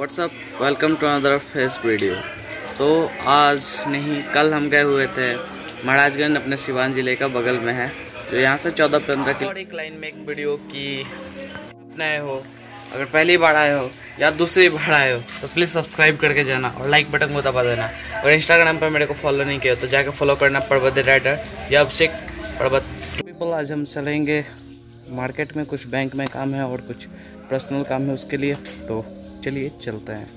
What's up welcome to another face video तो आज नहीं, कल हम गए हुए थे महाराजगंज, अपने सिवान ज़िले का बगल में है। जो यहाँ से चौदह पंद्रह किलो एक लाइन में एक वीडियो की नए हो अगर पहली बार आए हो या दूसरी बार आए हो तो प्लीज़ सब्सक्राइब करके जाना और लाइक बटन को दबा देना। और इंस्टाग्राम पर मेरे को फॉलो नहीं किया तो जाकर फॉलो करना पर्वत राइडर या अभिषेक पर्वत। पीपल आज हम चलेंगे मार्केट में। कुछ बैंक में काम है और कुछ पर्सनल काम है उसके लिए। तो चलिए चलते हैं।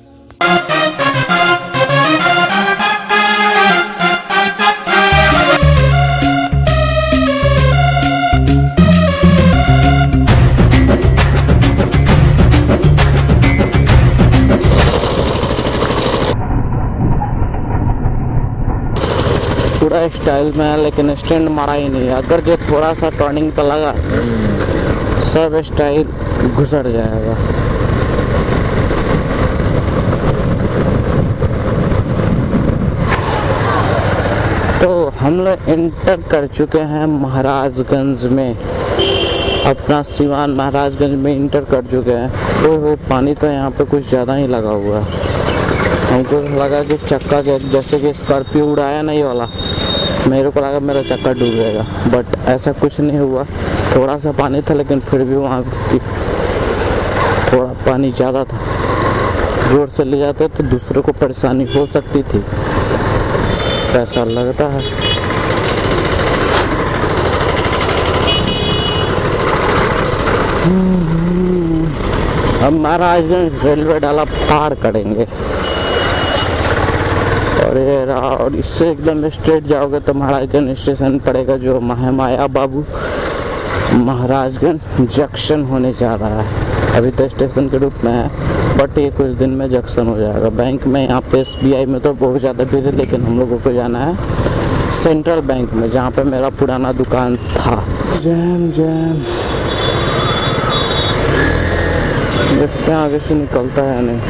पूरा स्टाइल में है, लेकिन स्टैंड मारा ही नहीं अगर जो थोड़ा सा टर्निंग पे लगा, सब स्टाइल घुसर जाएगा। हम लोग इंटर कर चुके हैं महाराजगंज में। अपना सिवान महाराजगंज में इंटर कर चुके हैं। ओहो पानी तो यहाँ पे कुछ ज़्यादा ही लगा हुआ है। हमको लगा कि चक्का के जैसे कि स्कॉर्पियो उड़ाया नहीं वाला। मेरे को लगा मेरा चक्का डूब जाएगा। बट ऐसा कुछ नहीं हुआ। थोड़ा सा पानी था लेकिन फिर भी वहाँ थोड़ा पानी ज़्यादा था। ज़ोर से ले जाते तो दूसरे को परेशानी हो सकती थी। पैसा लगता है। हम महाराजगंज रेलवे डाला पार करेंगे। और ये रहा, और इससे एकदम स्ट्रेट जाओगे तो महाराजगंज स्टेशन पड़ेगा जो महामाया बाबू महाराजगंज जंक्शन होने जा रहा है। अभी तो स्टेशन के रूप में है। बट ये कुछ दिन में जंक्शन हो जाएगा। बैंक में यहाँ पे एसबीआई में तो बहुत ज़्यादा भीड़ है लेकिन हम लोगों को जाना है सेंट्रल बैंक में जहाँ पे मेरा पुराना दुकान था। जैम जैम देखते हैं आगे से निकलता है नहीं।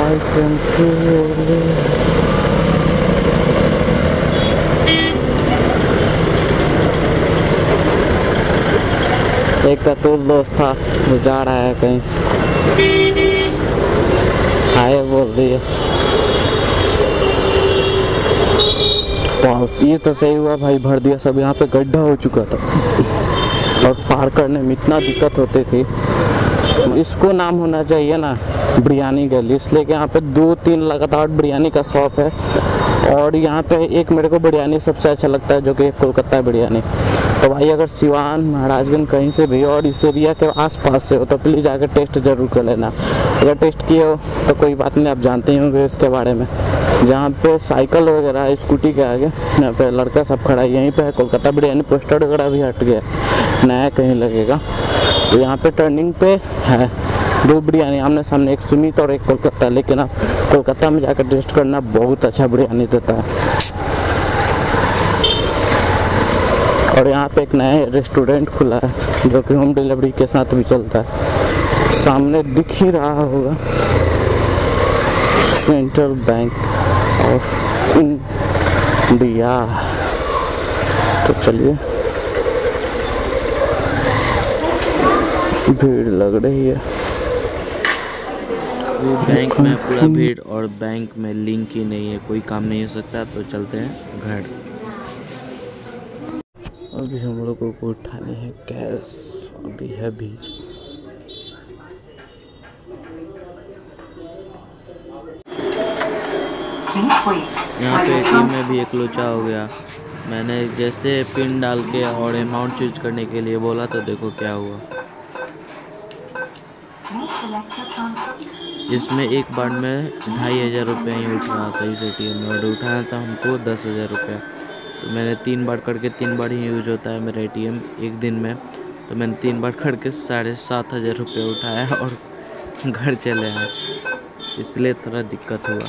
I can feel it. एक कतूर दोस्त था, वो जा रहा है कहीं। हाय, बोल है। ये तो सही हुआ भाई, भर दिया सब, यहाँ पे गड्ढा हो चुका था। और पार करने में इतना दिक्कत होती थी। इसको नाम होना चाहिए ना, बिरयानी गली। इसलिए कि यहाँ पे दो तीन लगातार बिरयानी का शॉप है। और यहाँ पे एक मेरे को बिरयानी सबसे अच्छा लगता है जो कि कोलकाता बिरयानी। तो भाई, अगर सिवान, महाराजगंज कहीं से भी और इस एरिया के आसपास से हो तो प्लीज़ आकर टेस्ट ज़रूर कर लेना। अगर टेस्ट किए हो तो कोई बात नहीं, आप जानते ही होंगे इसके बारे में। जहाँ पे साइकिल वगैरह स्कूटी के आगे, यहाँ पे लड़का सब खड़ा यहीं पे है, कोलकाता बिरयानी पोस्टर वगैरह भी हट गया नया कहीं लगेगा। तो यहाँ पे टर्निंग पे है। दो बिरयानी आमने सामने, एक सुमित और एक कोलकाता, लेकिन आप कोलकाता में जाकर टेस्ट करना बहुत अच्छा बिरयानी देता है। और यहाँ पे एक नया रेस्टोरेंट खुला है, जो कि होम डिलीवरी के साथ भी चलता है। सामने दिख ही रहा होगा, सेंट्रल बैंक ऑफ़ इंडिया। तो चलिए, भीड़ लग रही है। बैंक में पूरा भीड़ और बैंक में लिंक ही नहीं है कोई काम नहीं हो सकता तो चलते हैं घर। अभी हम लोगों को उठानी है कैश अभी है भी यहाँ पे एटीएम में भी एक लोचा हो गया। मैंने जैसे पिन डाल के और अमाउंट चूज़ करने के लिए बोला तो देखो क्या हुआ। इसमें एक बार में ढाई हज़ार रुपये ही उठ रहा था इस ए टी एम में। और उठाना था हमको दस हज़ार रुपया। तो मैंने तीन बार करके तीन बार ही यूज़ होता है मेरा ए टी एम एक दिन में। तो मैंने तीन बार करके साढ़े सात हज़ार रुपये उठाया और घर चले आए। इसलिए थोड़ा दिक्कत हुआ।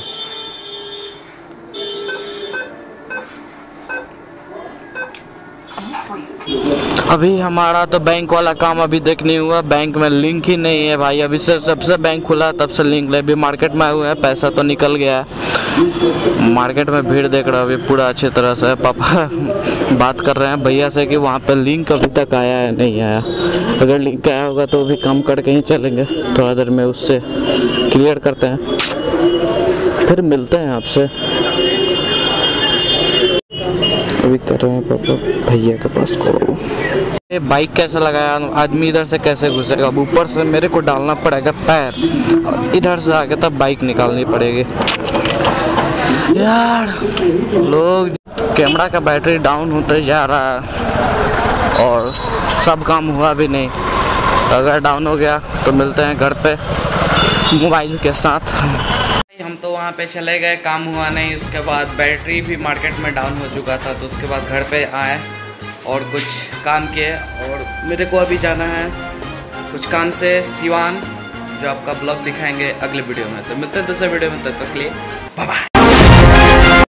अभी हमारा तो बैंक वाला काम अभी देख नहीं हुआ बैंक में लिंक ही नहीं है भाई। अभी से सबसे बैंक खुला, तब से लिंक ले। अभी मार्केट में आए हुए हैं, पैसा तो निकल गया है। मार्केट में भीड़ देख रहा हूँ अभी पूरा अच्छी तरह से। पापा बात कर रहे हैं भैया से कि वहाँ पे लिंक अभी तक आया है, नहीं आया। अगर लिंक आया होगा तो अभी कम करके ही चलेंगे। थोड़ा देर में उससे क्लियर करते हैं। फिर मिलते हैं आपसे। अभी कर रहे हैं, पापा, भैया के पास कॉल ये बाइक कैसे लगाया आदमी इधर से कैसे घुसेगा अब ऊपर से मेरे को डालना पड़ेगा पैर। इधर से आके तब बाइक निकालनी पड़ेगी। यार, लोग कैमरा का बैटरी डाउन होते जा रहा है। और सब काम हुआ भी नहीं। अगर डाउन हो गया तो मिलते हैं घर पे। मोबाइल के साथ। हम तो वहाँ पे चले गए, काम हुआ नहीं, उसके बाद बैटरी भी मार्केट में डाउन हो चुका था तो उसके बाद घर पे आए और कुछ काम किए और मेरे को अभी जाना है। कुछ काम से सिवान, जो आपका ब्लॉग दिखाएँगे अगले वीडियो में। तो मिलते हैं दूसरे वीडियो में, तब तक लिए बाय